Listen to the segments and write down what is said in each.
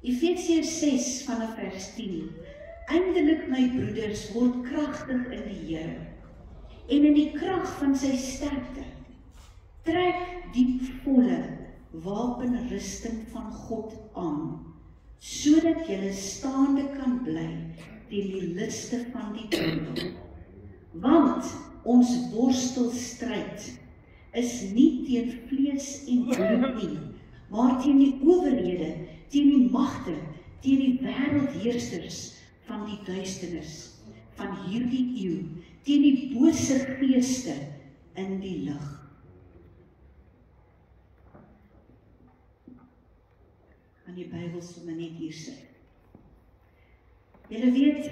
Efesiërs 6 vanaf vers 10. Eindelik my broeders, word kragtig in die Here en in die krag van sy sterkte. Trek die volle wapenrusting van God aan sodat jy staande kan bly teen die liste van die duiwel. Want ons worstelstryd is nie teen vlees en bloed nie, maar teen die owerhede, teen die magte, teen die wêreldheersers van die duisternis van hierdie eeu, teen die bose geeste in die lig. Aan die Bybel sommer net hier sê. Julle weet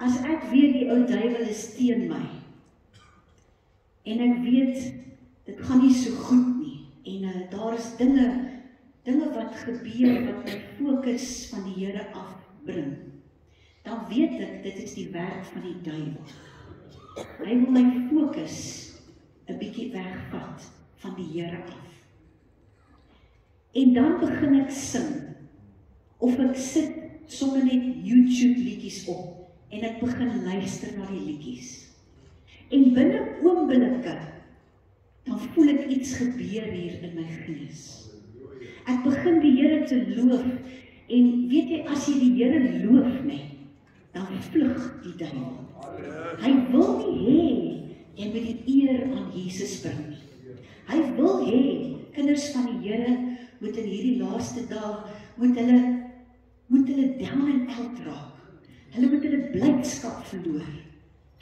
as ek weet die ou duiwel is teen my en ek weet dit gaan nie so goed nie en uh, daar is dinge dinge wat gebeur wat my fokus van die Here afbring. Dan weet ek dit is die werk van die duiwel. Hy wil my fokus 'n bietjie wegvat van die Here af. En dan begin ek sing of ek sit sommer net YouTube liedjies op en ek begin luister na die liedjies. En binne oomblikke dan voel ek iets gebeur hier in my gees. Ek begin die Here te loof en weet jy as jy die Here loof nê, dan vlug die duiwel. Hy wil nie hê jy moet die eer aan Jesus bring nie. Hy wil hê kinders van die Here moet in hierdie laaste dae moet hulle moet hulle down and out raak. Hulle moet hulle blydskap verloor.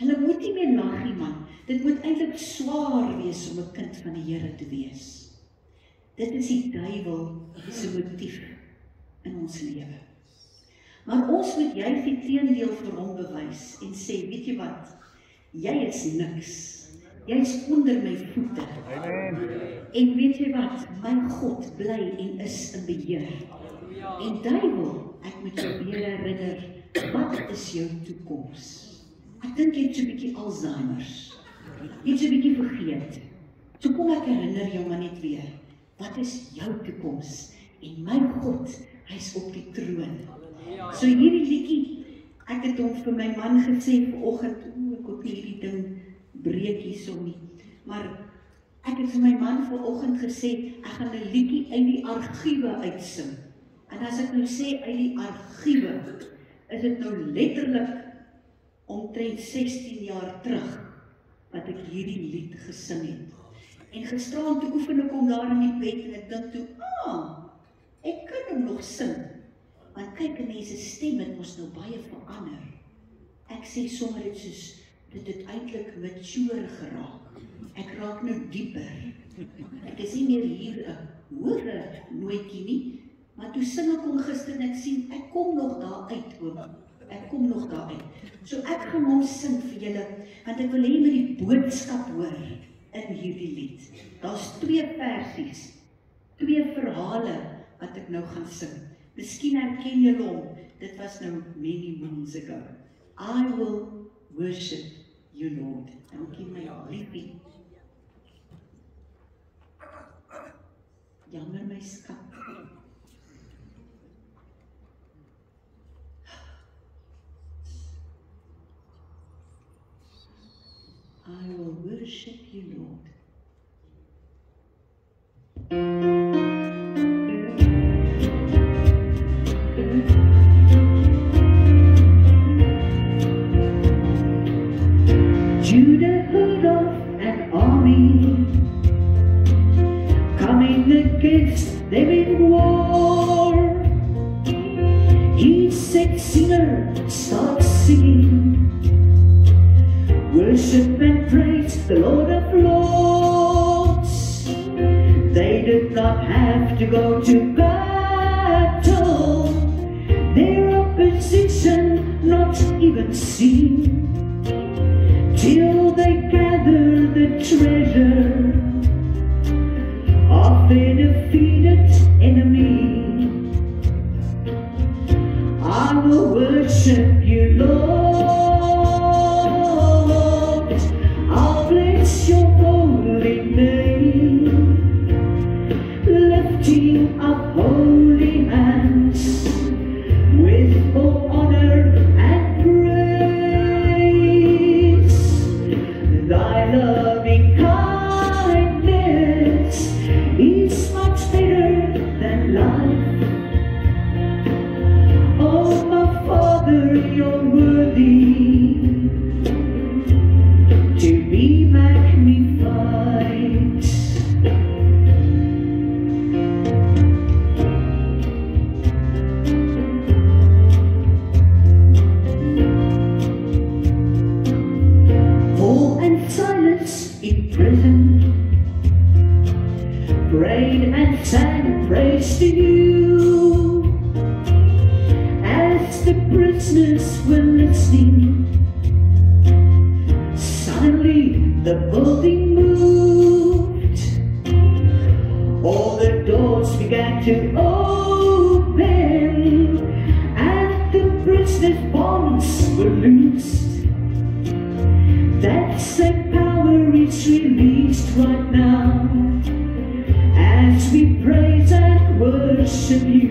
Hulle moet nie meer lag nie man. Dit moet eintlik swaar wees om 'n kind van die Here te wees. Dit is die duiwel se motief in ons lewe. Maar ons moet juist die teendeel vir hom bewys en sê, weet jy wat? Jy is niks. Jy's onder my voete. Amen. En weet jy wat? My God bly en is in beheer. En duiwel, ek moet jou weer herinner, wat is jou toekoms? Ek dink jy het so 'n bietjie Alzheimer's. Jy het so 'n bietjie vergeet. So kom ek herinner jou maar net weer. Wat is jou toekoms? En my God, hy's op die troon. So hierdie liedjie, ek het hom vir my man gesê vanoggend, o, ek het hierdie ding breek hierso nie. Maar ek het vir my man vanoggend gesê, ek gaan 'n liedjie uit die argiewe uitsing. En as ek nou sê uit die argiewe, is dit nou letterlik omtrent 16 jaar terug wat ek hierdie lied gesing het. En gisteraand toe oefen ek hom daar in die bed en ek dink toe, "Ah, ek kan hom nog sing." Want kyk, mense stem het mos nou baie verander. Ek sê sommer dit soos dit het eintlik mature geraak. Ek raak nou dieper. Ek is nie meer hier 'n hoë nootjie nie, maar toe sing ek hom gister en ek sien ek kom nog daar uit oom. Ek kom nog daar uit. So ek gaan hom sing vir julle want ek wil hê jy moet die boodskap hoor in hierdie lied. Daar's twee versies. Twee verhale wat ek nou gaan sing. Miskien herken julle hom. Dit was nou many moons ago. I will worship you Lord. Dankie my liefie. Jammer my skat. I will worship you, Lord. Judah heard of an army coming against them have to go to battle. Their opposition not even seen. Is released right now as we praise and worship you.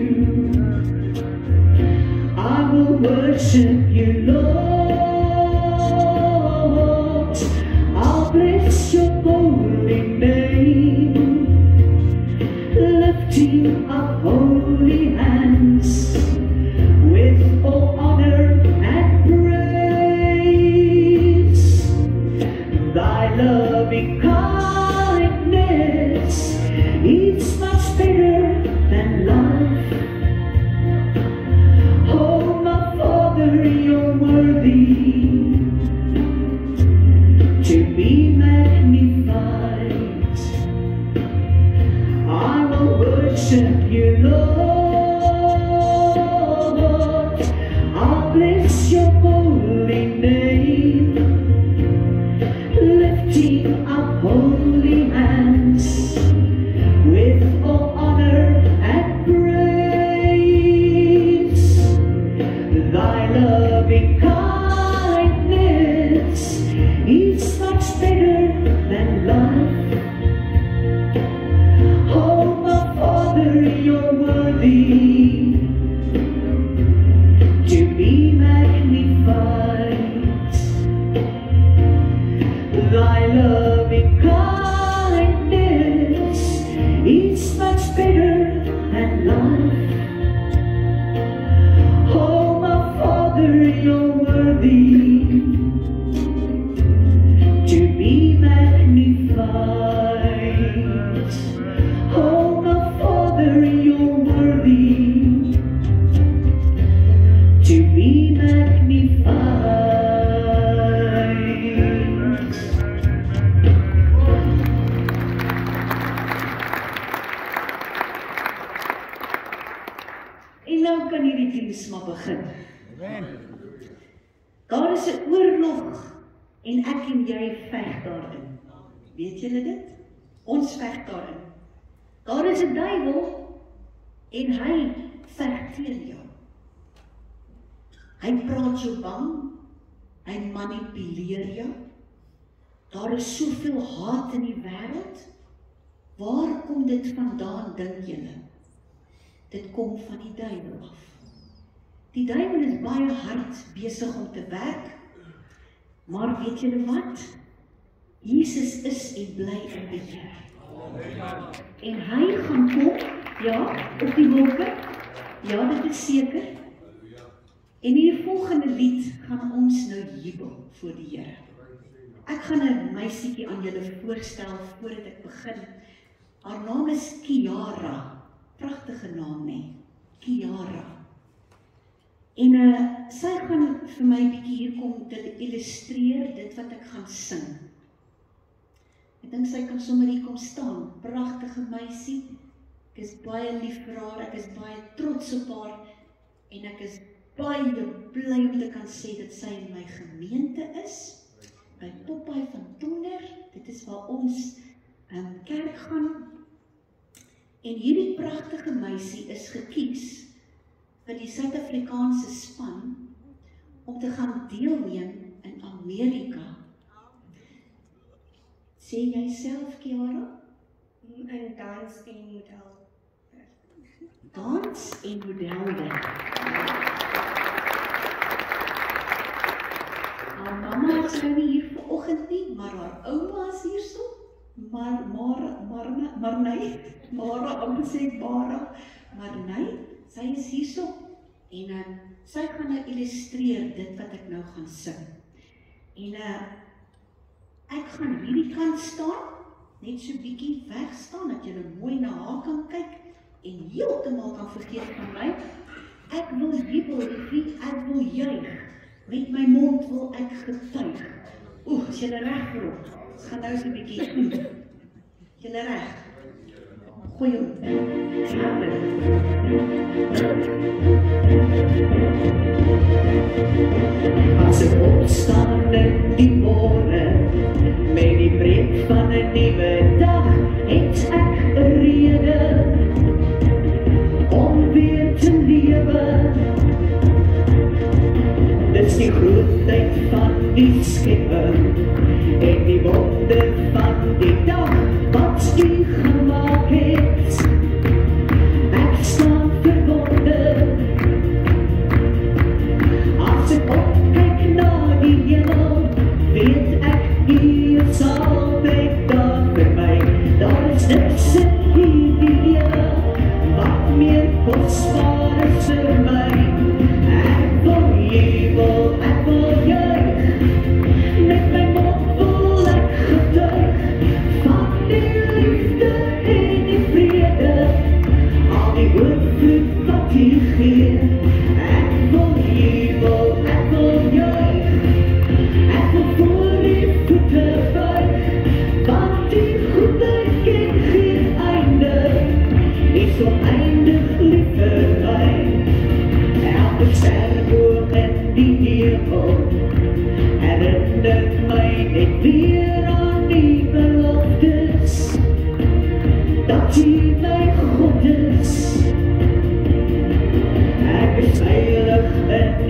Diens maar begin. Daar is 'n oorlog en ek en jy veg daarin. Weet julle dit? Ons veg daarin. Daar is 'n duiwel en hy veg teen jou. Hy praat jou bang. Hy manipuleer jou. Daar is soveel haat in die wêreld. Waar kom dit vandaan dink julle? Dit kom van die duiwel af. Die duiwel is baie hard besig om te werk. Maar weet julle wat? Jesus is en bly in beheer. En hy gaan kom, ja, op die wolke. Ja, dit is seker. En in die volgende lied gaan ons nou jubel voor die Here. Ek gaan 'n meisietjie aan julle voorstel voordat ek begin. Haar naam is Kiara. Pragtige naam nê. Kiara. En uh sy gaan vir my bietjie hier kom te illustreer dit wat ek gaan sing. Ek dink sy kan sommer hier kom staan. Pragtige meisie. Ek is baie lief vir haar. Ek is baie trots op haar en ek is baie bly om te kan sê dat sy in my gemeente is by Popeye van Tonder. Dit is waar ons in um, kerk gaan. En hierdie pragtige meisie is gekies vir die Suid-Afrikaanse span om te gaan deelneem in Amerika. Sê jy self Kiara? in dans en model. Dans en modelwerk. Haar mamma is nou nie hier vanoggend nie, maar haar ouma is hierso. Maar maar maar maar nee, Mara, amper sê ek Mara, maar nee, sy is hierso en uh, sy gaan nou illustreer dit wat ek nou gaan sing. En uh ek gaan hierdie kant staan, net so bietjie weg staan dat jy mooi na haar kan kyk en heeltemal kan vergeet van my. Ek wil jubel, liefie, ek wil juig. Met my mond wil ek getuig. Oeg, is jy reg? Ons gaan nou so 'n bietjie oef. Jy reg. Goeie hom. As ek opstaan in die môre met die breek van 'n nuwe dag, het ek 'n rede om weer te lewe. Dis die grootheid van die skepper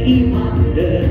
in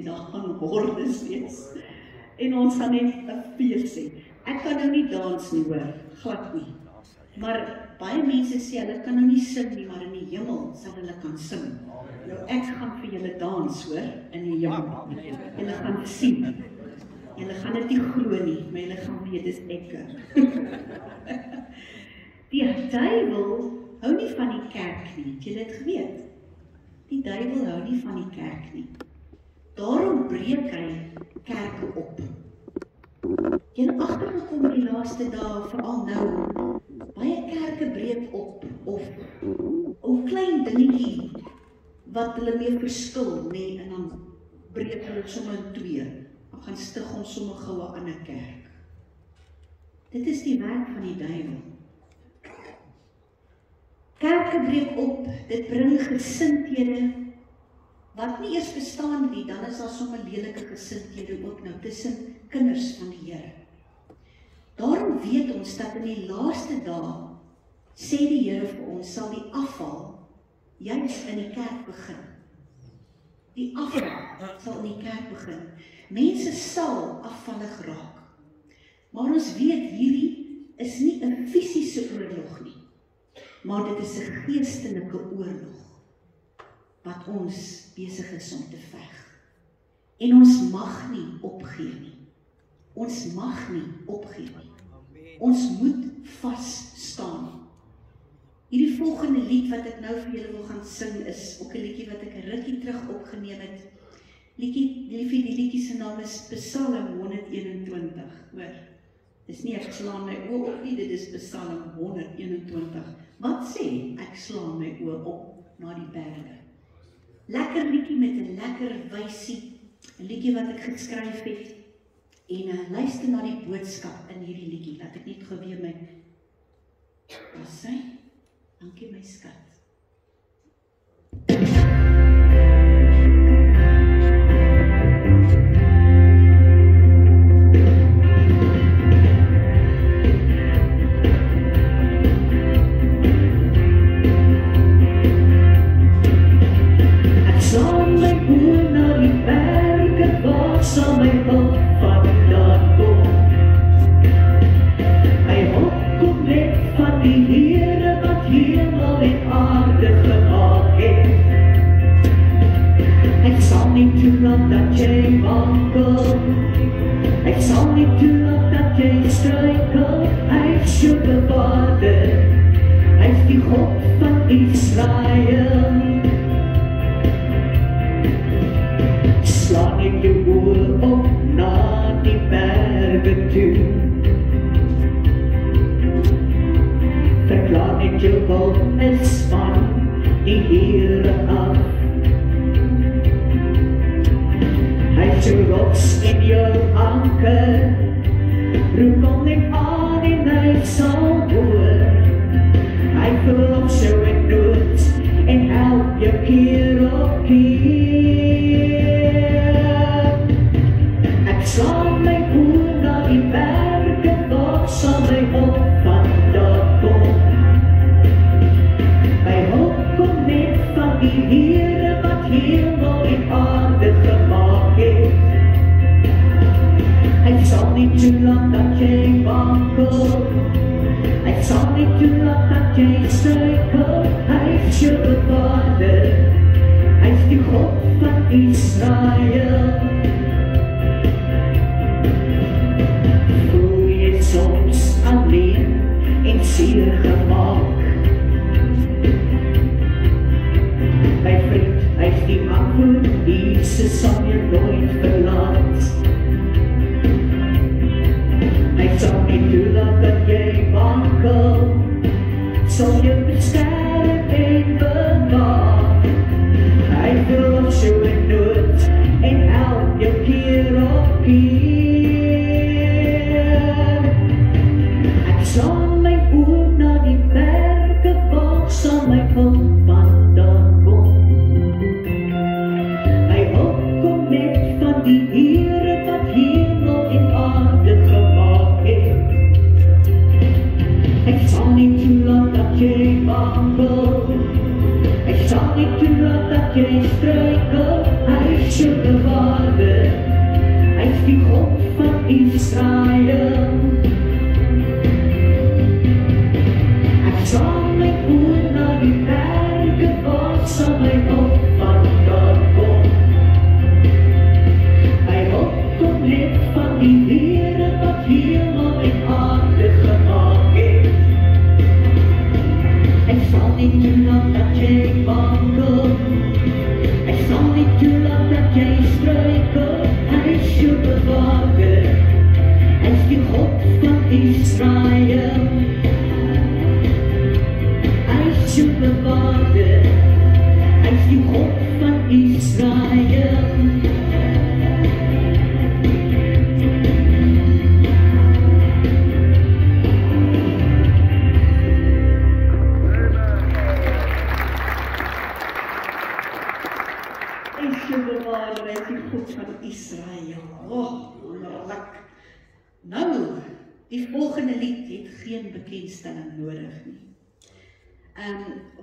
nie, daar gaan hordes wees. En ons gaan net 'n fees hê. Ek kan nou nie dans nie hoor, glad nie. Maar baie mense sê hulle kan nou nie sing nie, maar in die hemel sal hulle kan sing. Nou ek gaan vir julle dans hoor in die hemel. Julle gaan sien. Julle gaan dit nie glo nie, maar julle gaan weet dis ek. Die duiwel hou nie van die kerk nie. Het jy dit geweet? Die duiwel hou nie van die kerk nie. Daarom breek hy kerke op. Jy het agtergekom in die laaste dae, veral nou, baie kerke breek op of 'n klein dingetjie wat hulle mee verskil, nê, nee, en dan breek hulle sommer in twee. Dan gaan stig ons sommer gou 'n ander kerk. Dit is die werk van die duiwel. Kerke breek op, dit bring gesindhede wat nie eers bestaan nie, dan is daar sommer lelike gesindhede ook nou tussen kinders van die Here. Daarom weet ons dat in die laaste dae sê die Here vir ons sal die afval juis in die kerk begin. Die afval sal in die kerk begin. Mense sal afvallig raak. Maar ons weet hierdie is nie 'n fisiese oorlog nie. Maar dit is 'n geestelike oorlog wat ons besig is om te veg. En ons mag nie opgee nie. Ons mag nie opgee nie. Ons moet vas staan. Hierdie volgende lied wat ek nou vir julle wil gaan sing is ook 'n liedjie wat ek 'n rukkie terug opgeneem het. Liedjie, liefie, die liedjie se naam is Psalm 121, hoor. Dis nie ek slaan my oë op nie, dit is Psalm 121. Wat sê ek slaan my oë op na die berge? Lekker liedjie met 'n lekker wysie, 'n liedjie wat ek geskryf het. En uh, luister na die boodskap in hierdie liedjie. Laat ek net gou weer my Pas sy. Dankie my skat.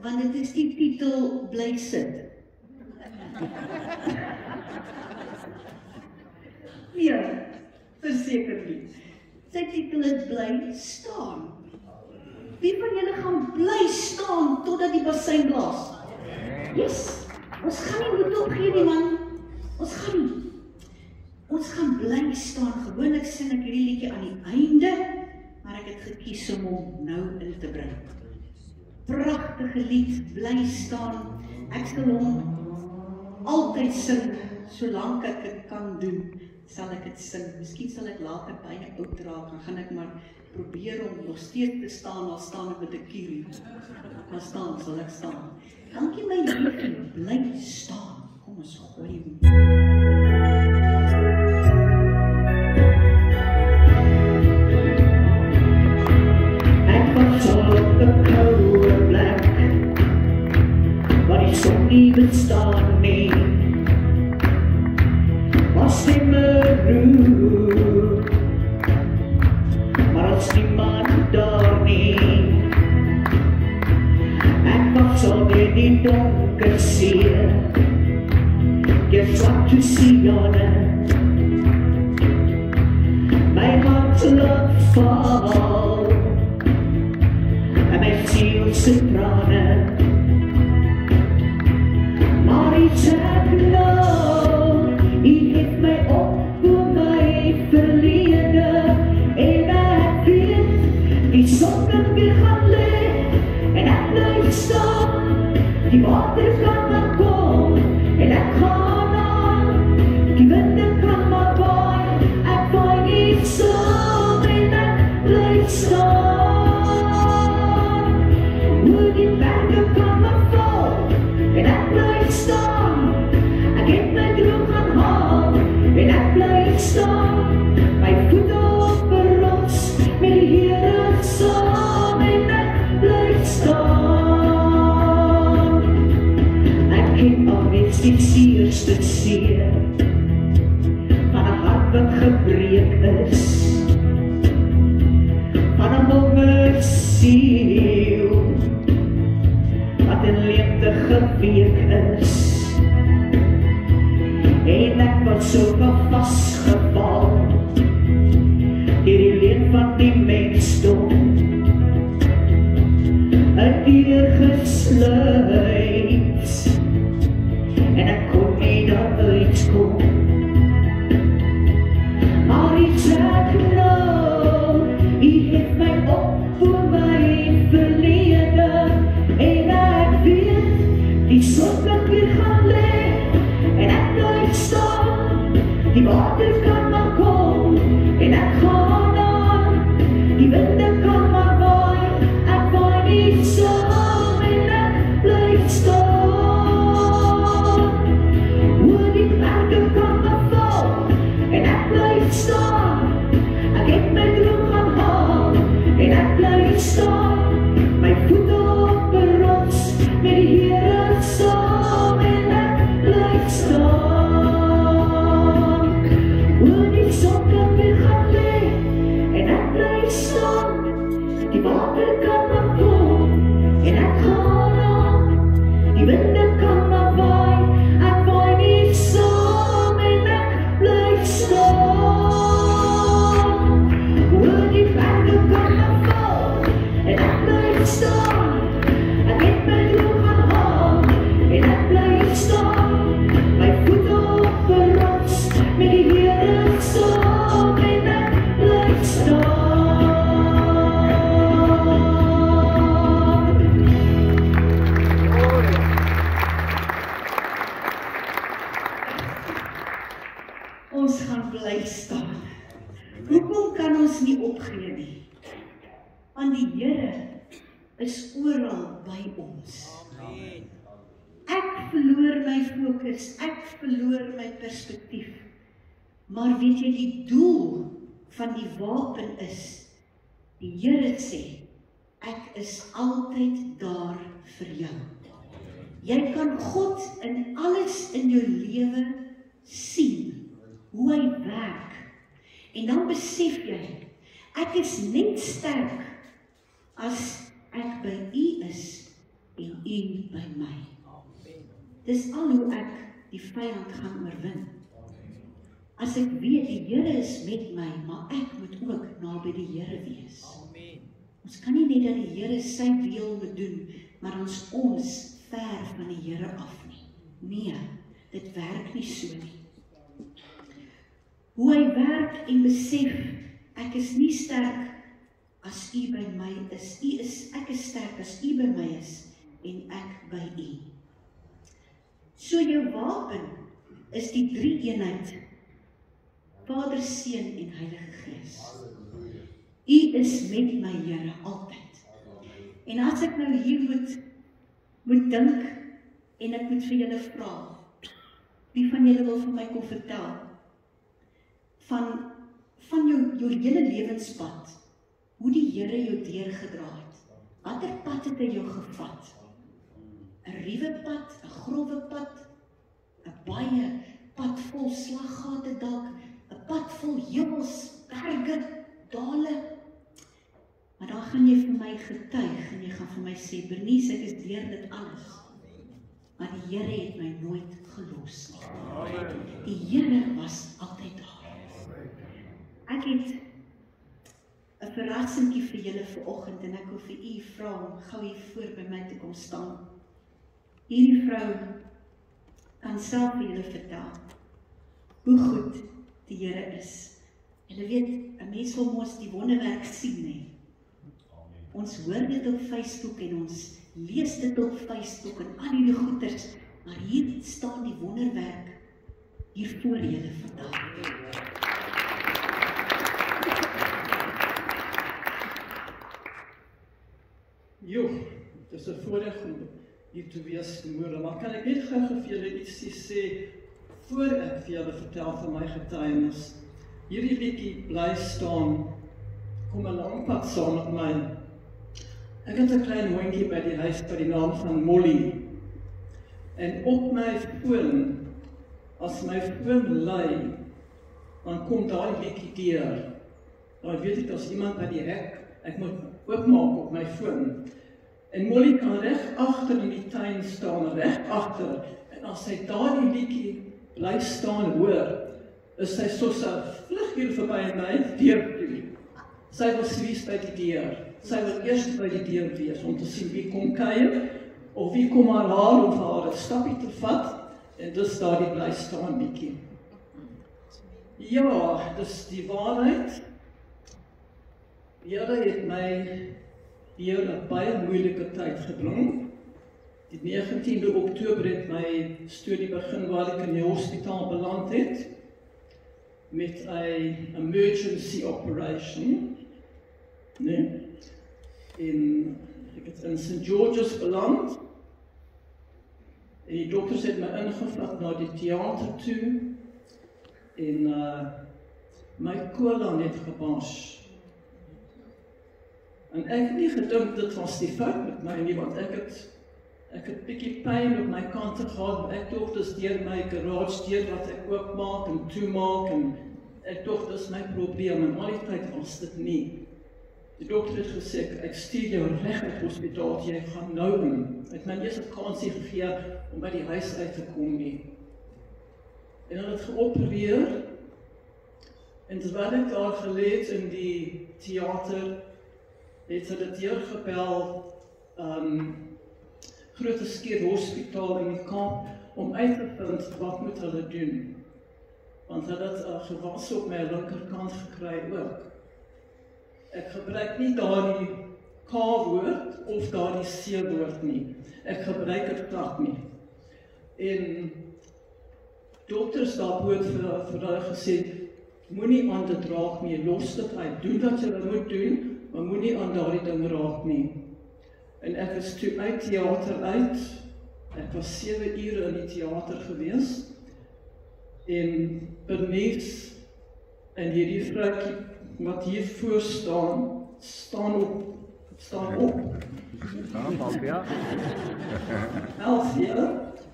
want dit is die titel bly sit. nee, verseker nie. Sy titel is bly staan. Wie van julle gaan bly staan totdat die bassein blaas? Yes. Ons gaan nie moet opgee nie man. Ons gaan nie. Ons gaan bly staan. Gewoonlik sing ek hierdie liedjie aan die einde, maar ek het gekies om hom nou in te bring pragtige lied bly staan. Ek sal hom altyd sing solank ek dit kan doen, sal ek dit sing. Miskien sal ek later baie oud raak, dan gaan ek maar probeer om nog steeds te staan al staan ek met 'n kierie. Maar staan sal ek staan. Dankie my liefie, bly staan. Kom ons gooi hom. blitzed on me Lost in the blue Lost in my dormir En wat zal in die donker zien Je vlak te Sionen Mijn hart fall. val En mijn zielse tranen Here sê ek is altyd daar vir jou. Jy kan God in alles in jou lewe sien hoe hy werk. En dan besef jy ek is net sterk as ek by U is en U by my. Dis al hoe ek die vyand gaan oorwin. As ek weet die Here is met my, maar ek moet ook naby die Here wees. Amen. Ons kan nie net dat die Here sy wil moet doen, maar ons ons ver van die Here af nie. Nee, dit werk nie so nie. Hoe hy werk en besef ek is nie sterk as u by my is. U is ek is sterk as u by my is en ek by u. So jou wapen is die drie eenheid. Vader, Seun en Heilige Gees. U is met my Here altyd. En as ek nou hier moet moet dink en ek moet vir julle vra. Wie van julle wil vir my kom vertel van van jou jou hele lewenspad? Hoe die Here jou deurgedra het? Watter pad het hy jou gevat? 'n Ruwe pad, 'n grouwe pad, 'n baie pad vol slaggate dalk, 'n pad vol heuwels, berge, dale. Gaan jy vir my getuig en jy gaan vir my sê, "Bernice, ek is deur dit alles." Maar die Here het my nooit gelos nie. Die Here was altyd daar. Ek het 'n verrassingkie vir julle vanoggend en ek wil vir u vra om gou hier voor by my te kom staan. Hierdie vrou kan self vir julle vertel hoe goed die Here is. Julle weet, 'n mens wil mos die wonderwerk sien, nee. Ons hoor dit op Facebook en ons lees dit op Facebook en al hierdie goeters, maar hier staan die wonderwerk hier voor julle vandag. Jo, dit is 'n voorreg om hier te wees môre, maar kan ek net gou vir julle iets sê voor ek vir julle vertel van my getuienis? Hierdie liedjie bly staan kom 'n lang pad saam met my Ek het 'n klein hondjie by die huis by die naam van Molly. En op my foon as my foon lui, dan kom daai bietjie deur. Dan weet ek as iemand by die hek, ek moet oopmaak op my foon. En Molly kan reg agter in die tuin staan, reg agter. En as sy daai bietjie bly staan hoor, is sy soos 'n vlug hier verby my deur toe. Sy was swes by die deur sy wil eers by die deur wees om te sien wie kom kuier of wie kom haar haar of haar 'n stappie te vat en dis daar die bly staan bietjie. Ja, dis die waarheid. Here het my hier 'n baie moeilike tyd gebring. Die 19de Oktober het my studie begin waar ek in die hospitaal beland het met 'n emergency operation. Nee en ek het in St George's beland. En die dokters het my ingevat na die teater toe en uh my kolon het gebars. En ek het nie gedink dit was die fout met my nie want ek het ek het bietjie pyn op my kante gehad. Ek dink dit is deur my garage deur wat ek oopmaak en toemaak en ek dink dis my probleem en al die tyd was dit nie. Die dokter het gesê ek stuur jou reg die hospitaal, jy gaan nou in. Het eers 'n kansie gegee om by die huis uit te kom nie. En hulle het geopereer. En terwyl ek daar gelê het in die teater, het hulle deur gebel um groot skeer hospitaal in die Kaap om uit te vind wat moet hulle doen. Want hulle het 'n gewas op my linkerkant gekry ook ek gebruik nie daardie K woord of daardie C woord nie. Ek gebruik dit glad nie. En dokters daarbo het vir vir hulle gesê Moenie aan dit raak nie. Los dit uit. Doen wat jy moet doen, maar moenie aan daardie ding raak nie. En ek is toe uit teater uit. Ek was 7 ure in die teater gewees. En Bernice en hierdie vroutjie wat hier voor staan, staan op staan op. Op, ja. Elsie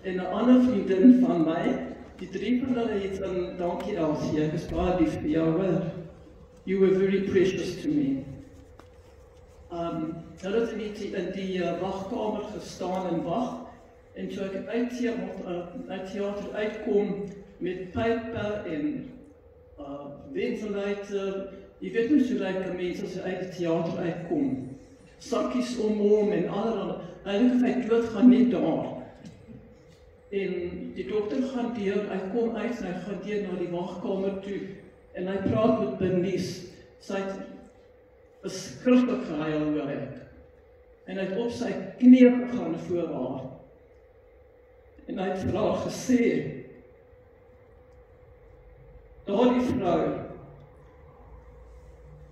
en 'n ander vriendin van my Die drie van hulle het in dankie Elsie, ek is baie lief vir jou. Well, you were very precious to me. Um, hulle het in die, in die uh, wagkamer gestaan en wag en toe ek uit die uh, uit teater uitkom met pype en uh ventilator, jy weet hoe so lyk like, mense as uit die teater uitkom. Sakkies om hom en allerlei eintlik hy dood gaan net daar. En die dokter gaan deur, hy kom uit hy gaan deur na die wagkamer toe en hy praat met Bernice. Sy het 'n skrikkelike gehuil oor ek. En hy het op sy knieë gegaan voor haar. En hy het vir haar gesê: "Daardie vrou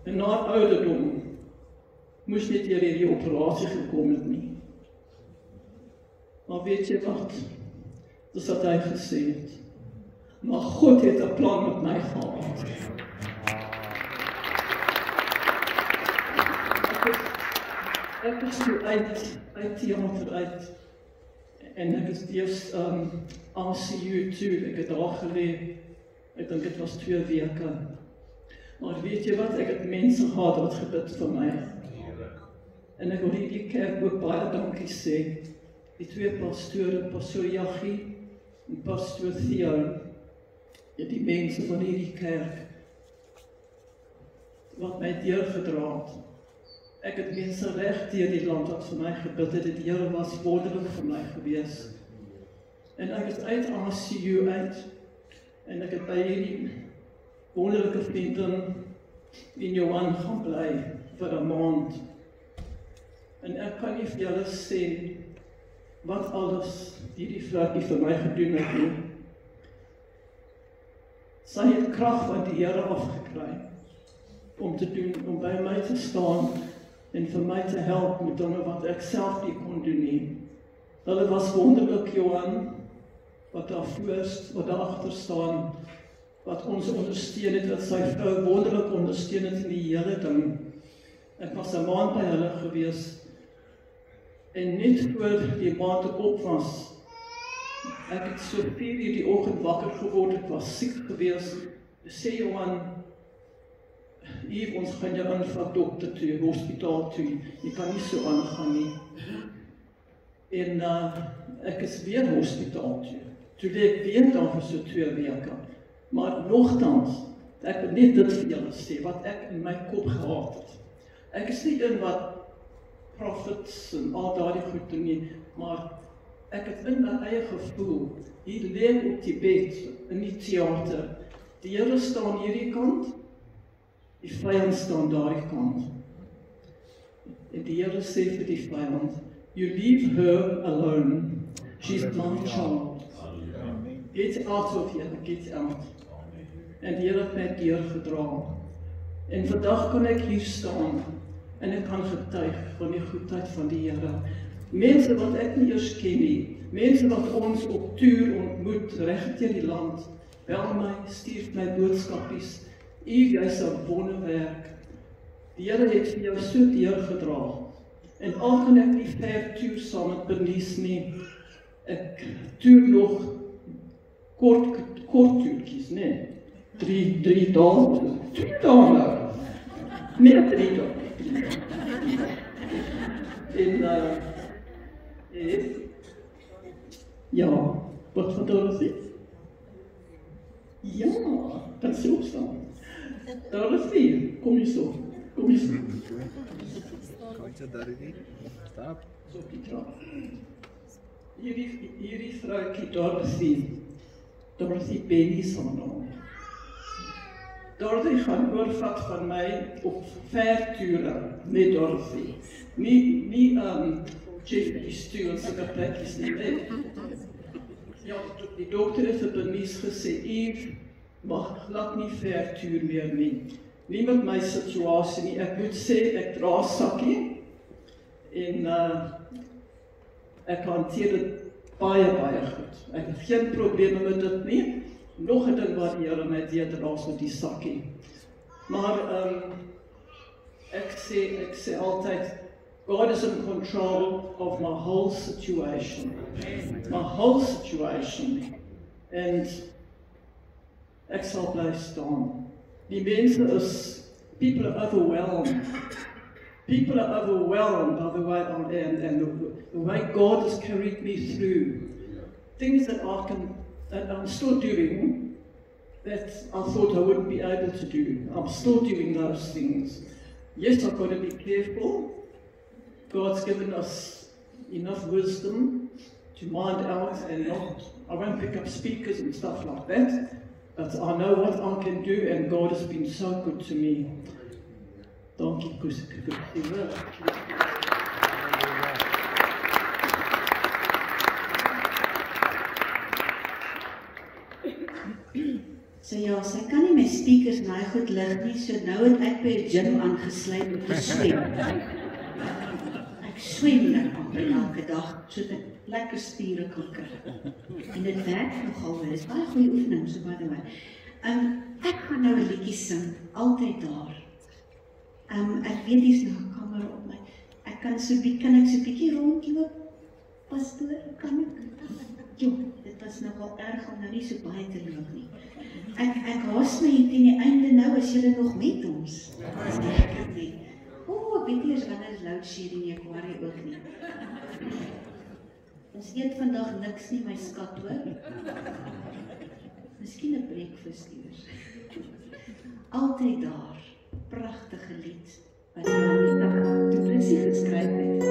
en na ouderdom moes net deur hierdie operasie gekom het nie. Maar weet jy wat? Dis wat hy gesê het. Maar God het 'n plan met my gehad. Ek is toe uit uit die teater uit en ek is eers um ACU toe. Ek het daar gelê. Ek dink dit was 2 weke. Maar weet jy wat? Ek het mense gehad wat gebid vir my. En ek wil hierdie kerk ook baie dankie sê. Die twee pastore, pastoor Jaggie en pastoor Theo ja die mense van hierdie kerk wat my deur gedra het. Ek het mense reg deur die land wat vir my gebid het. Die Here was wonderlik vir my gewees. En ek het uit ACU uit en ek het by hierdie wonderlike vriendin in Johan gaan bly vir 'n maand. En ek kan nie vir julle sê wat alles hierdie vroukie vir my gedoen het nie. Sy het krag van die Here afgekry om te doen om by my te staan en vir my te help met dinge wat ek self nie kon doen nie. Hulle was wonderlik Johan wat daar voorst, wat daar agter staan wat ons ondersteun het dat sy vrou wonderlik ondersteun het in die hele ding. Ek was 'n maand by hulle gewees en net voor die maand op was ek het so 4 uur die oggend wakker geword ek was siek gewees. Sê Johan hier ons gaan jou aanvat dokter toe hospitaal toe. Jy kan nie so aangaan nie. En uh, ek is weer hospitaal toe. Toe lê ek weer daar vir so 2 weke maar nogtans ek wil net dit vir julle sê wat ek in my kop gehad het ek is nie een wat prophets en al daardie goed doen nie, maar ek het in my eie gevoel hier lê op die bed in die teater. Die Here staan hierdie kant. Die vyand staan daardie kant. En die Here sê vir die vyand, "You leave her alone. She's my child." Get out of here, get out. En die Here het my deur gedra. En vandag kan ek hier staan en ek kan getuig van die goedheid van die Here. Mense wat ek nie eers ken nie, mense wat ons op toer ontmoet reg deur die land, bel my, stuur my boodskapies. U jy's 'n wonderwerk. Die Here het vir jou so deur gedra. En al kan ek nie ver toe saam met Bernice nie. Ek toer nog kort kort toertjies, nee. tri, Triton, não, é lá, meia Triton. Ele lá, esse, e ó, posso contar pra vocês? Assim. E ó, tá sem opção. Então assim, começou, começou. Stop. Iris, iris, iris, iris, iris, E iris, iris, iris, iris, iris, iris, iris, iris, iris, iris, iris, iris, iris, iris, iris, iris, Dorothy gaan oorvat van my op ver toere met Dorothy. Nie nie um Jeffrey stuur se plekkies nie. Nee. Ja, die dokter het vir Bernice gesê, "Eve, mag glad nie ver tuur meer nie. Nie met my situasie nie. Ek moet sê ek dra sakkie en uh ek hanteer dit baie baie goed. Ek het geen probleme met dit nie. Nog 'n ding wat Here my weet raas met die sakkie. Maar ehm um, ek sê ek sê altyd God is in control of my whole situation. My whole situation. And ek sal bly staan. Die mense is people are overwhelmed. People are overwhelmed by the way I am and the, the way God has carried me through things that I can that I'm still doing that I thought I wouldn't be able to do. I'm still doing those things. Yes, I've got to be careful. God's given us enough wisdom to mind out and not. I won't pick up speakers and stuff like that. But I know what I can do, and God has been so good to me. Dankie Kusike. So ja, sy kan nie my speakers naai goed lig nie, so nou het ek by 'n gym aangesluit om te swem. Ek swem nou amper elke dag sodat ek lekker spiere kan kry. En dit werk nogal, dit is baie goeie oefening so by the way. Um ek gaan nou 'n liedjie sing, altyd daar. Um ek weet dis nog 'n kamer op my. Ek kan so bietjie kan ek so bietjie rondloop. Pastoor, kan ek? Jo, dit was nogal erg om nou nie so baie te loop nie. Ek ek haas my hier teen die einde nou as julle nog met ons. Dis lekker nie. O, oh, weet jy as wanneer load shedding nie, ek worry ook nie. Ons eet vandag niks nie, my skat hoor. Miskien 'n breakfast iewers. Altyd daar. Pragtige lied wat Janita Du Plessis geskryf het.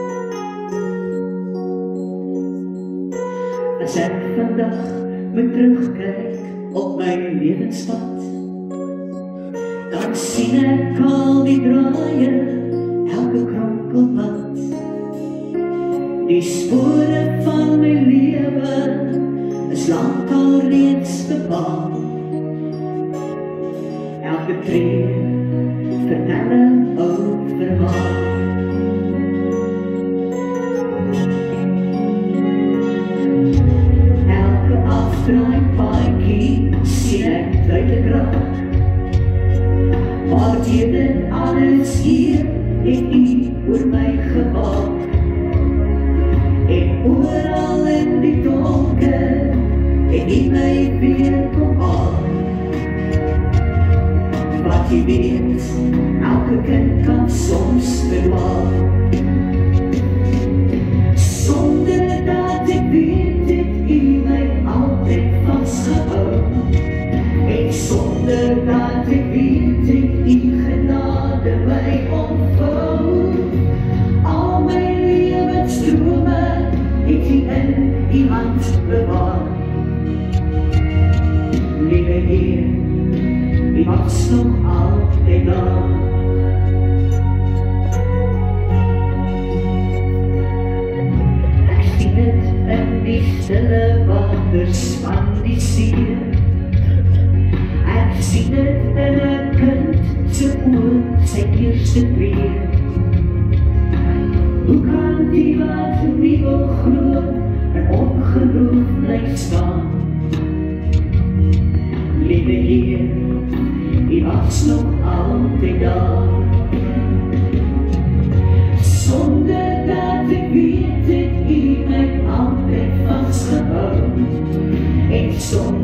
As ek vandag moet terugkyk op my lewenspad dan sien ek al die draaie elke kronkelpad die spore van my lewe is lank al reeds bepaal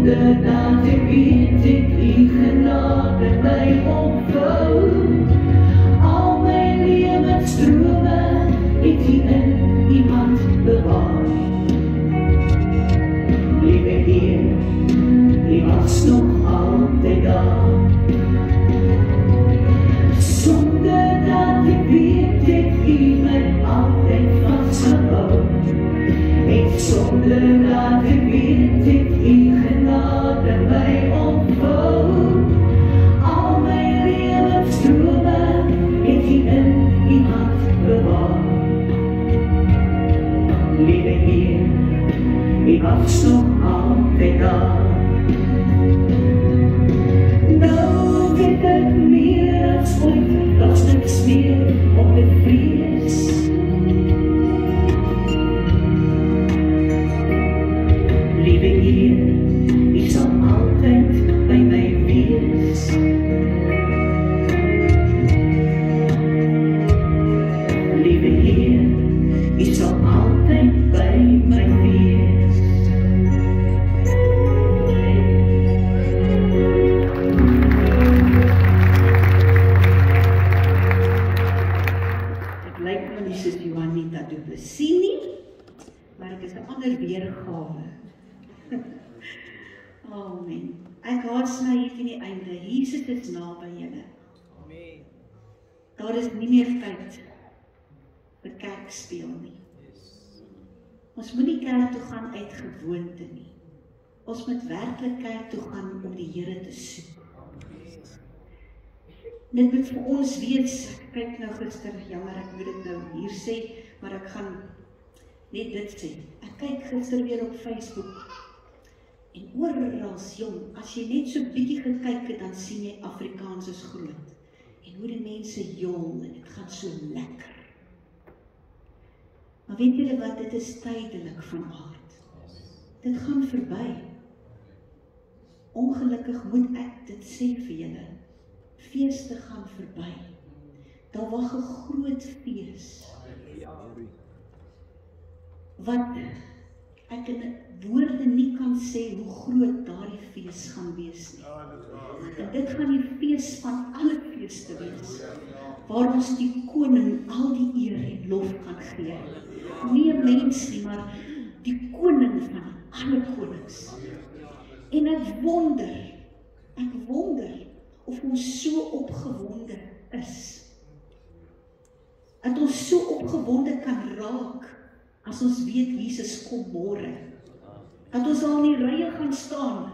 sonder dat ek weet het u genade my omvou hier sê, maar ek gaan net dit sê. Ek kyk gister weer op Facebook en oral jong, as jy net so bietjie gekyk het, dan sien jy Afrikaans is groot. En hoe die mense jol en dit gaan so lekker. Maar weet julle wat dit is tydelik van aard. Dit gaan verby. Ongelukkig moet ek dit sê vir julle. Feeste gaan verby. Daar wag 'n groot fees. Wat ek in woorde nie kan sê hoe groot daardie fees gaan wees nie. En dit gaan die fees van alle feeste wees waar ons die koning al die eer en lof kan gee. Nie 'n mens nie, maar die koning van alle konings. En ek wonder, ek wonder of ons so opgewonde is. Dat ons so opgewonde kan raak as ons weet Jesus kom môre. Dat ons al in die rye gaan staan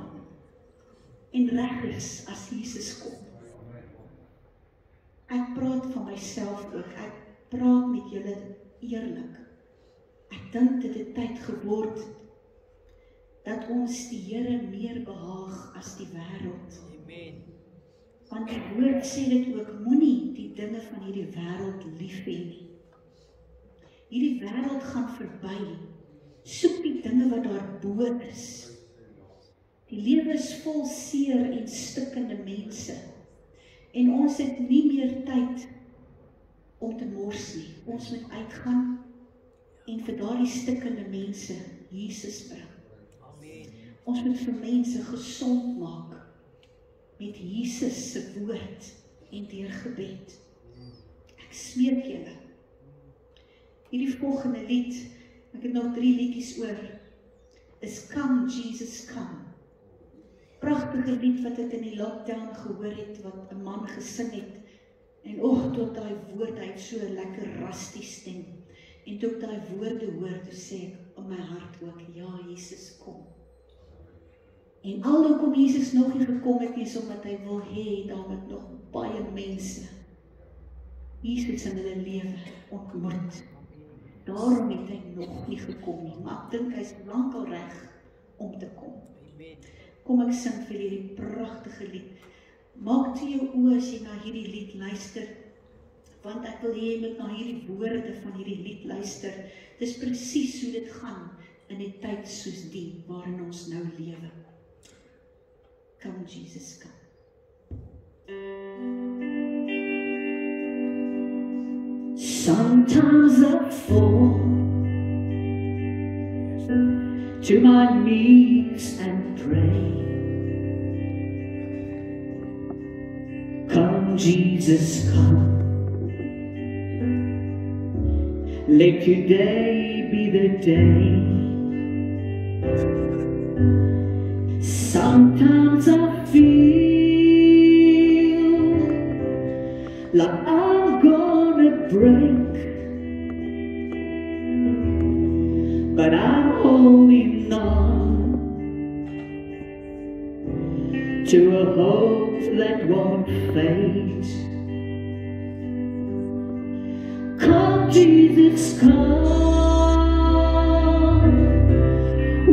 en reg is as Jesus kom. Ek praat van myself ook. Ek praat met julle eerlik. Ek dink dit het tyd geword dat ons die Here meer behaag as die wêreld. Amen. Want die woord sê dit ook moenie die dinge van hierdie wêreld lief hê nie. Hierdie wêreld gaan verby. Soek die dinge wat daarbo is. Die lewe is vol seer en stikkende mense. En ons het nie meer tyd om te mors nie. Ons moet uitgaan en vir daardie stikkende mense Jesus bring. Amen. Ons moet vir mense gesond maak met Jesus se woord en deur gebed. Ek smeek julle. Hierdie volgende lied, ek het nog 3 liedjies oor. Is Come Jesus Come. Pragtige lied wat ek in die lockdown gehoor het wat 'n man gesing het. En oeg tot daai woord hy so lekker rusty stem. En toe ek daai woorde hoor, toe sê ek in my hart ook, ja Jesus kom. En alhoewel Jesus nog nie gekom het nie, omdat hy wil hê daar moet nog baie mense Jesus in hulle lewe ontmoet. Daarom het hy nog nie gekom nie, maar ek dink hy's lankal reg om te kom. Amen. Kom ek sing vir hierdie pragtige lied. Maak toe jou oë as jy na hierdie lied luister, want ek wil hê jy moet na hierdie woorde van hierdie lied luister. Dis presies hoe dit gaan in 'n tyd soos die waarin ons nou lewe. Come Jesus come. Sometimes I fall to my knees and pray. Come, Jesus, come. Let today be the day. Sometimes I feel like I'm gonna break, but I'm holding on to a hope that won't fade. Come, Jesus, come.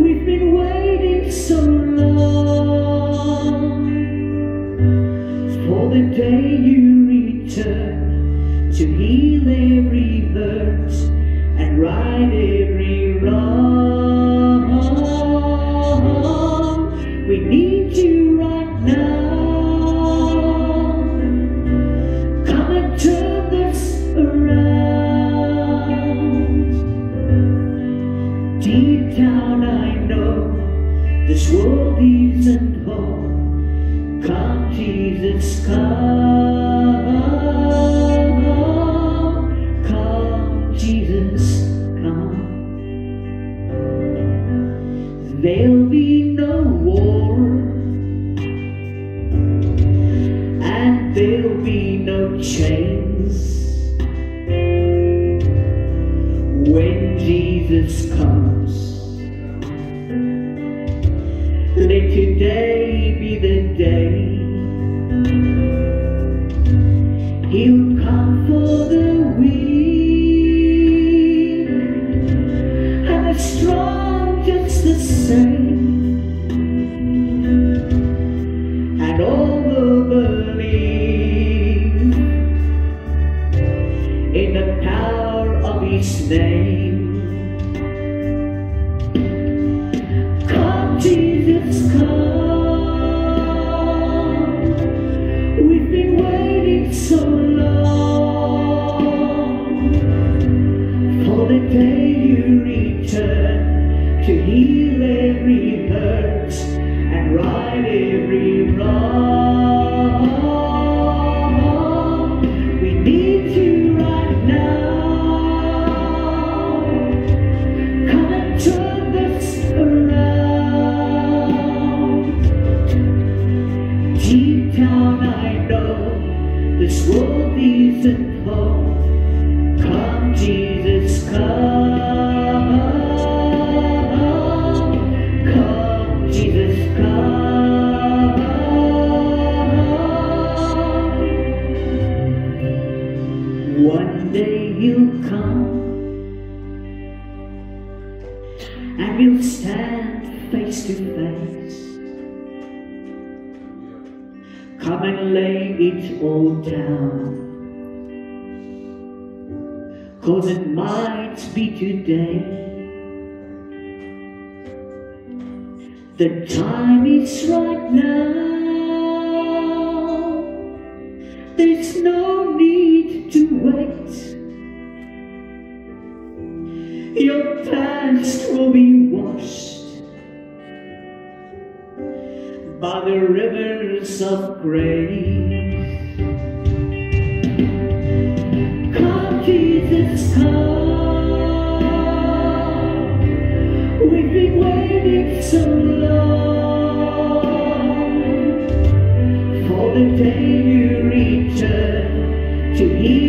We've been waiting so long for the day you return to heal every hurt One day you'll come and we'll stand face to face. Come and lay it all down. Cause it might be today. The time is right now. There's no need to wait. Your past will be washed by the rivers of grace. Come, Jesus, come. We've been waiting so long for the day you return to heal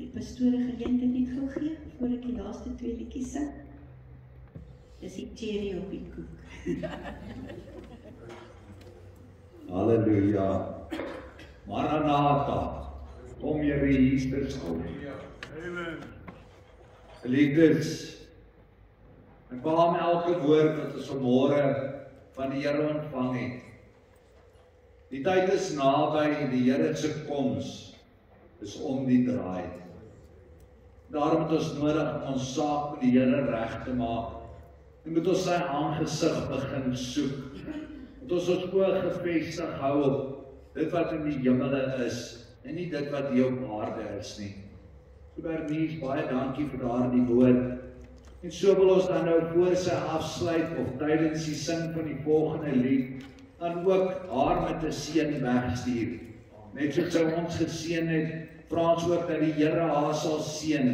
u pastore geleentheid net gou gee voor ek die laaste twee liedjies sing. Dis die cherry op die koek. Halleluja. Maranatha. Kom Here Jesus kom. Amen. Geliefdes. Ek beam elke woord wat ons vanmôre van die Here ontvang het. Die tyd is naby en die Here se koms is om die draai. Daarom het ons nodig om ons saak met die Here reg te maak. En moet ons sy aangesig begin soek. Moet ons ons oë gefestig hou op dit wat in die hemele is en nie dit wat hier op aarde is nie. So Bernies, baie dankie vir daardie woord. En so wil ons dan nou voor sy afsluit of tydens die sing van die volgende lied dan ook haar met 'n seën wegstuur. Net soos sy ons geseën het, vra ons ook dat die Here haar sal seën.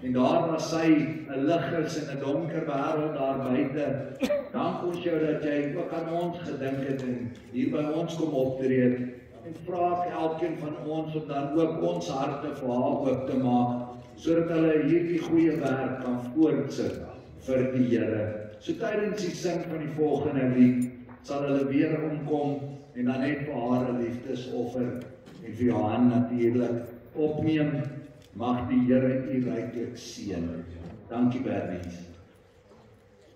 En daar waar sy 'n lig is in 'n donker wêreld daar buite, dank ons jou dat jy ook aan ons gedink het en hier by ons kom optree het. En vra ek elkeen van ons om dan ook ons harte vir haar oop te maak sodat hulle hierdie goeie werk kan voortsit vir die Here. So tydens die sing van die volgende lied sal hulle weer omkom en dan net vir haar 'n liefdesoffer en vir Johan natuurlik opneem. Mag die Here u ryklik seën. Dankie Bernies.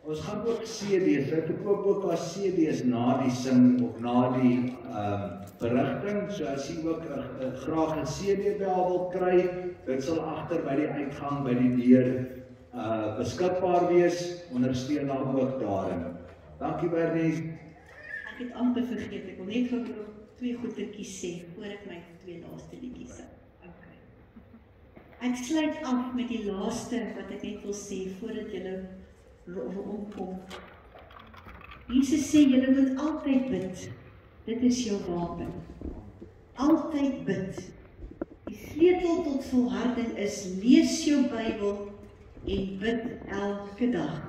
Ons gaan ook CD's, ek verkoop ook as CD's na die sing of na die ehm um, berigting. So as jy ook uh, uh, graag 'n CD wil kry, dit sal agter by die uitgang by die deur uh beskikbaar wees. Ondersteun haar ook daarin. Dankie Bernies. Ek het amper vergeet. Ek wil net gou twee goetertjies sê voor ek my twee laaste liedjies sing. Ek sluit af met die laaste wat ek net wil sê voordat julle omkom. Jesus sê julle moet altyd bid. Dit is jou wapen. Altyd bid. Die sleutel tot volharding is lees jou Bybel en bid elke dag.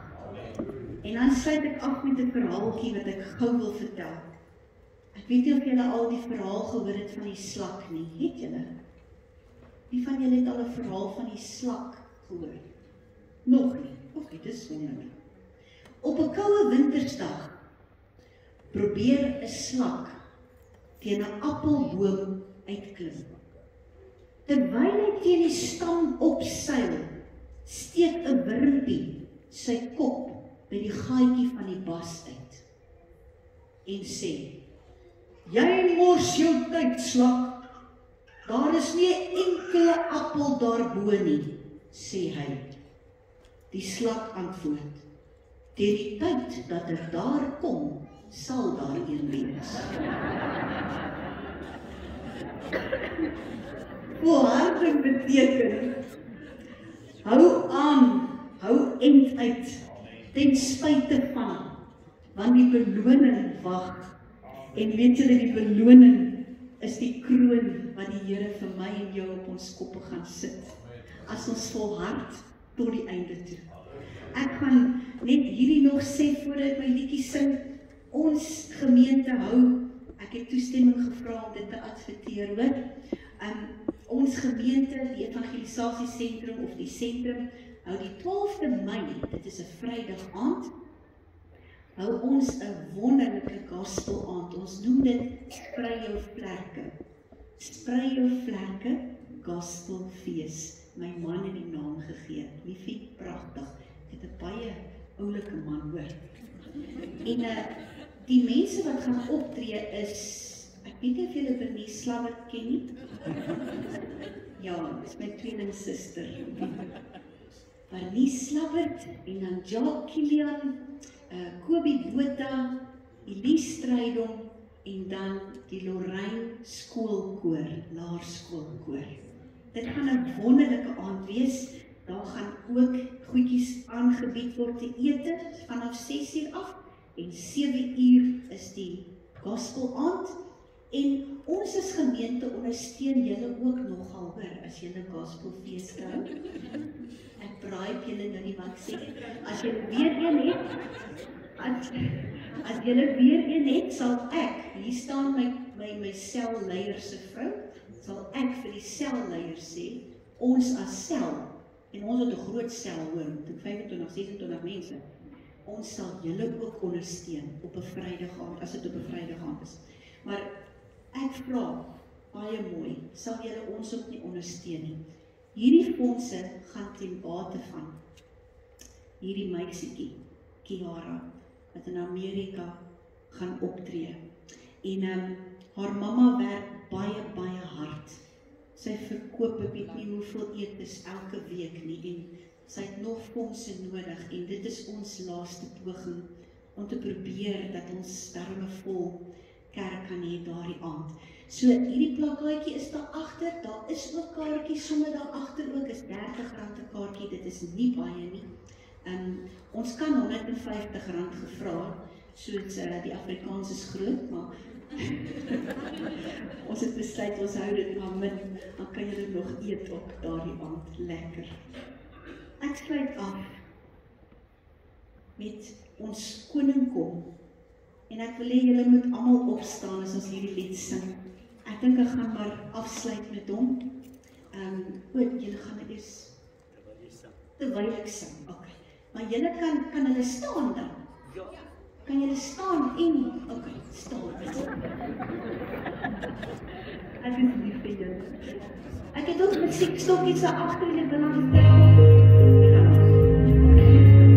En dan sluit ek af met 'n verhaaltjie wat ek gou wil vertel. Ek weet nie of julle al die verhaal gehoor het van die slak nie. Het julle? Wie van julle het al 'n verhaal van die slak gehoor? Nog nie. Nog nie, dis wonderlik. Op 'n koue wintersdag probeer 'n slak teen 'n appelboom uitklim. Terwyl hy teen die stam opseil, steek 'n wurmpie sy kop by die gaatjie van die bas uit en sê: "Jy mors jou tyd, slak. Daar is nie 'n enkele appel daarbo nie," sê hy. Die slak antwoord: "Teen die tyd dat ek daar kom, sal daar een wees." Volharding beteken hou aan, hou end uit ten spyte van want die beloning wag en weet julle die beloning is die kroon wat die Here vir my en jou op ons koppe gaan sit as ons volhard tot die einde toe. Ek gaan net hierdie nog sê voordat ek my liedjie sing. Ons gemeente hou ek het toestemming gevra om dit te adverteer, hoor. Um ons gemeente, die evangelisasie sentrum of die sentrum hou die 12de Mei, dit is 'n Vrydag aand, hou ons 'n wonderlike gospel aand. Ons noem dit jou vlerke. Sprei jou vlerke gospelfees. My man het die naam gegee. Liefie, pragtig. Dit 'n baie oulike man hoor. En uh die mense wat gaan optree is ek weet nie of julle Bernie Slabber ken nie. Ja, dis my tweelingsuster. Bernie Slabbert en dan Jacques Kilian, uh Kobie Botha, Elise Strydom en dan die Lorraine skoolkoor, laerskoolkoor. Dit gaan 'n wonderlike aand wees. Daar gaan ook goedjies aangebied word te ete vanaf 6uur af en 7uur is die gospel aand en ons as gemeente ondersteun julle ook nogal hoor as julle gospelfees hou. Ek braai julle nou nie wat sê as jy weer een het as as julle weer een het sal ek hier staan my my my selleier se vrou sal ek vir die selleier sê ons as sel en ons het 'n groot sel hoor met 25 26 mense ons sal julle ook ondersteun op 'n Vrydag aand as dit op 'n Vrydag aand is. Maar ek vra baie mooi sal julle ons ook nie ondersteun nie. Hierdie fondse gaan ten bate van hierdie meisietjie Kiara wat in Amerika gaan optree en ehm um, haar mamma werk baie baie hard sy verkoop ek weet nie hoeveel etes elke week nie en sy het nog fondse nodig en dit is ons laaste poging om te probeer dat ons sterwe vol kerk kan hê daardie aand. So hierdie plakkaatjie is daar agter, daar is ook kaartjies sommer daar agter ook is R30 'n kaartjie, dit is nie baie nie. Um, ons kan R150 gevra, soos uh, die Afrikaans is groot, maar ons het besluit ons hou dit maar min, dan kan jy nog eet op daardie aand lekker. Ek sluit af met ons koning kom. En ek wil hê julle moet almal opstaan as ons hierdie lied sing. Ek dink ek gaan maar afsluit met hom. Ehm um, ook julle gaan eers terwyl ek sing. OK. Maar julle kan kan hulle staan dan? Ja. Kan julle staan en okay, staan. Ek is lief vir julle. Ek het ook musiekstokkies agter julle binne getrek.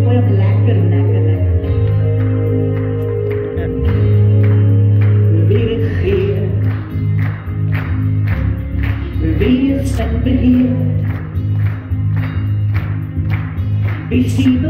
Baie lekker, lekker.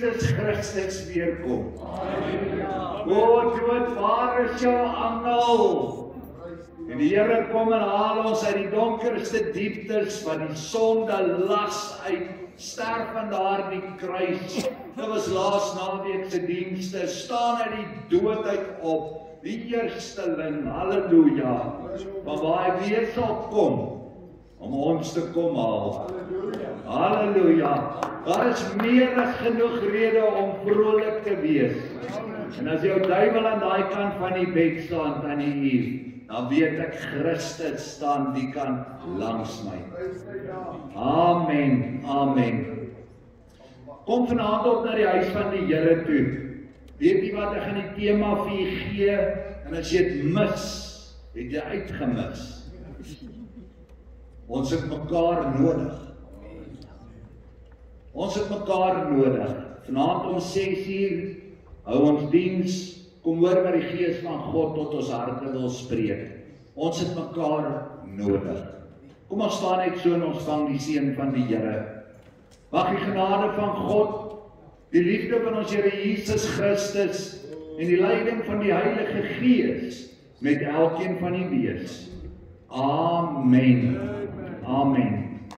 Jesus Christus weer kom. Halleluja. O dood, waar is jou angel? En die Here kom en haal ons uit die donkerste dieptes van die sonde las uit. Sterf aan daardie kruis. Dit was laas naweek se dienste. Staan uit die dood uit op. Die eersteling. Halleluja. Maar waar hy weer sal kom, om ons te kom haal. Halleluja. Halleluja. Daar is meer as genoeg rede om vrolik te wees. En as jou duiwel aan daai kant van die bed staan aan die uur, dan weet ek Christus staan die kant langs my. Amen. Amen. Kom vanaand op na die huis van die Here toe. Weet jy wat ek gaan die tema vir gee en as jy dit mis, het jy uitgemis. Ons het mekaar nodig. Ons het mekaar nodig. Vanaand om 6uur hou ons diens. Kom hoor wat die Gees van God tot ons harte wil spreek. Ons het mekaar nodig. Kom ons staan net so en ons vang die seën van die Here. Mag die genade van God, die liefde van ons Here Jesus Christus en die leiding van die Heilige Gees met elkeen van u wees. Amen. Amen.